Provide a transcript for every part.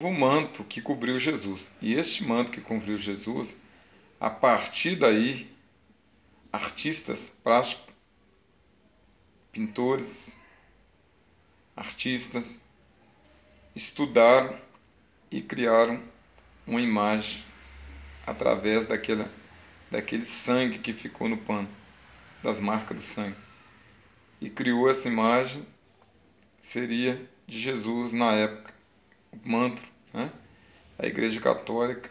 o manto que cobriu Jesus. E este manto que cobriu Jesus, a partir daí, artistas plásticos, pintores, artistas, estudaram e criaram uma imagem através daquela, daquele sangue que ficou no pano, das marcas do sangue. E criou essa imagem, seria de Jesus na época, manto, né? A Igreja Católica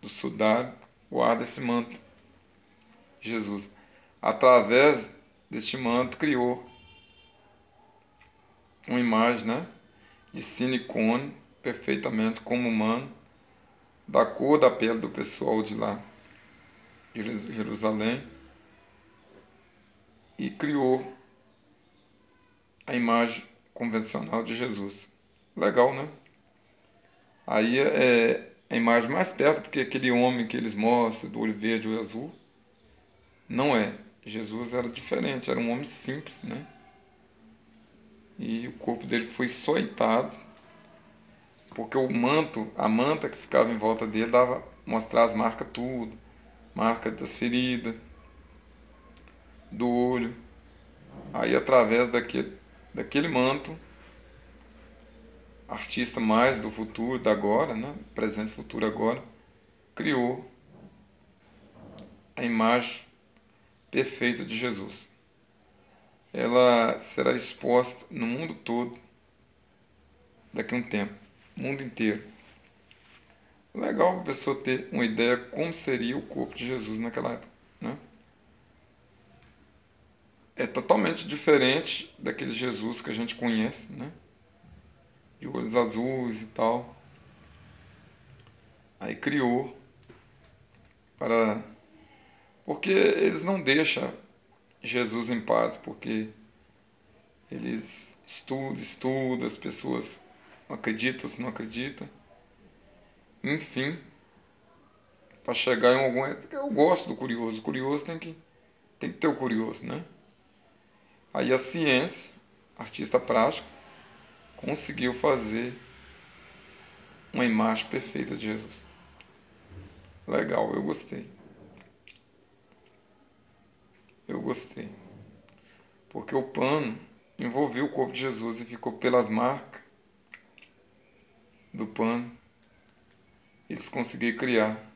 do Sudá guarda esse manto. Jesus, através deste manto, criou uma imagem né, de silicone perfeitamente como humano, da cor da pele do pessoal de lá, de Jerusalém, e criou a imagem convencional de Jesus. Legal, né? Aí é a imagem mais perto, porque aquele homem que eles mostram, do olho verde olho azul, não é. Jesus era diferente, era um homem simples, né? E o corpo dele foi soitado, porque o manto, a manta que ficava em volta dele, dava mostrar as marcas tudo, marca das feridas, do olho. Aí através daquele, daquele manto, artista mais do futuro, da agora, né? presente, futuro, agora, criou a imagem perfeita de Jesus. Ela será exposta no mundo todo daqui a um tempo, mundo inteiro. Legal a pessoa ter uma ideia como seria o corpo de Jesus naquela época, né? É totalmente diferente daquele Jesus que a gente conhece, né? Olhos azuis e tal. Aí criou para. Porque eles não deixam Jesus em paz, porque eles estudam, estudam, as pessoas não acreditam, se não acreditam. Enfim, para chegar em algum. Eu gosto do curioso. O curioso tem que, tem que ter o curioso, né? Aí a ciência, artista prático, conseguiu fazer uma imagem perfeita de Jesus. Legal, eu gostei. Eu gostei. Porque o pano envolveu o corpo de Jesus e ficou pelas marcas do pano. Eles conseguiram criar